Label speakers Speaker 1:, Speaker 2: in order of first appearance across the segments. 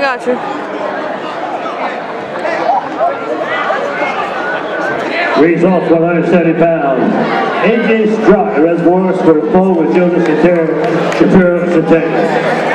Speaker 1: got you.
Speaker 2: Results 170 pounds. Struck, the reservoirs for the full with Joseph Shapiro Centennial.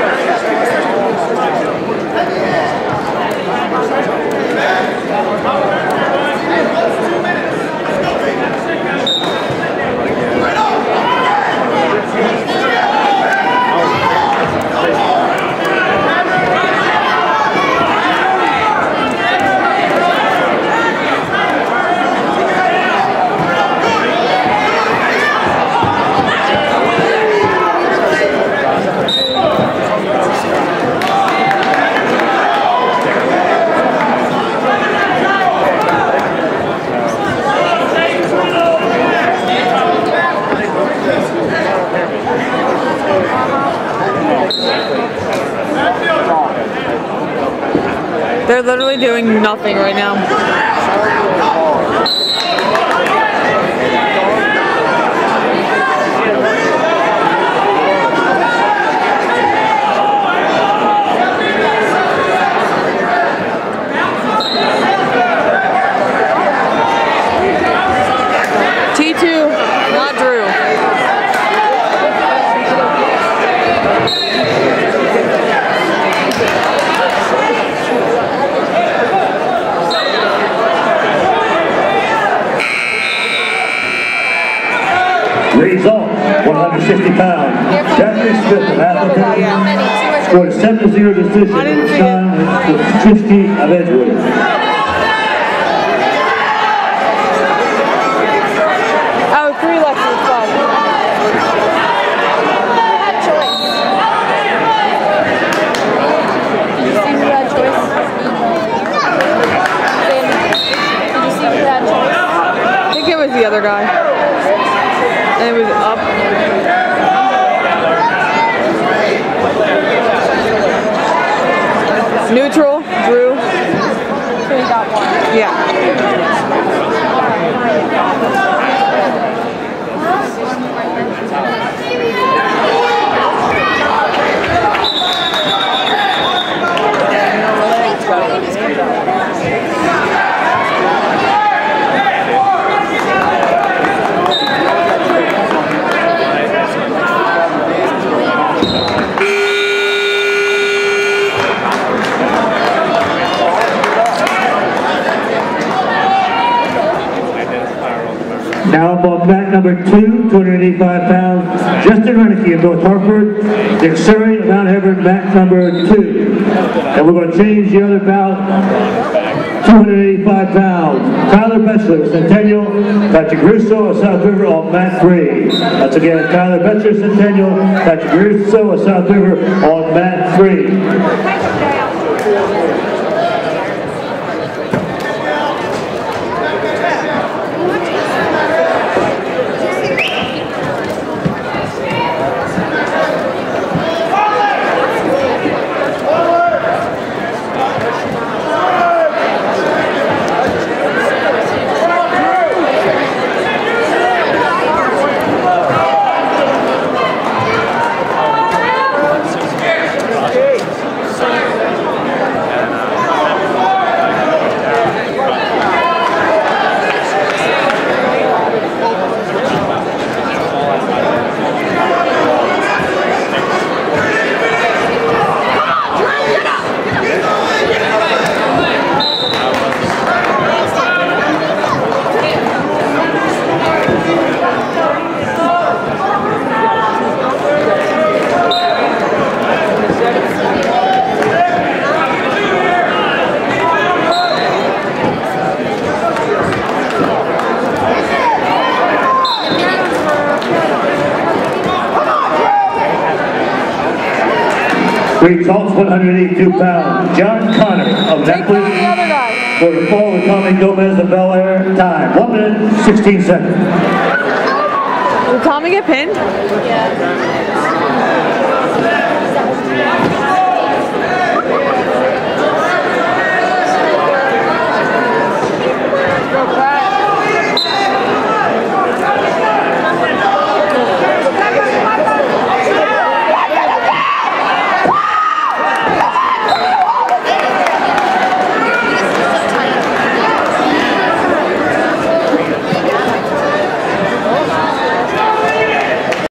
Speaker 1: They're literally doing nothing right now.
Speaker 2: 160 pounds. Jeffrey Smith of scored a 7 0 decision
Speaker 1: didn't
Speaker 2: over
Speaker 1: see
Speaker 2: of Edgewood. On mat number two, 285 pounds, Justin Renicky of North Harford, Dick Surrey of Mount Hebron, mat number two. And we're going to change the other bout, 285 pounds. Tyler Betchler of Centennial, Patrick Russo of South River on mat three. Once again, Tyler Betchler, Centennial, Patrick Russo of South River on mat three. Results 182 pounds. John Connor of
Speaker 1: Take down the other
Speaker 2: Necklace
Speaker 1: guy.
Speaker 2: for the fall of Tommy Gomez of Bel Air. Time, 1 minute 16 seconds.
Speaker 1: Did Tommy get pinned?
Speaker 3: Yeah.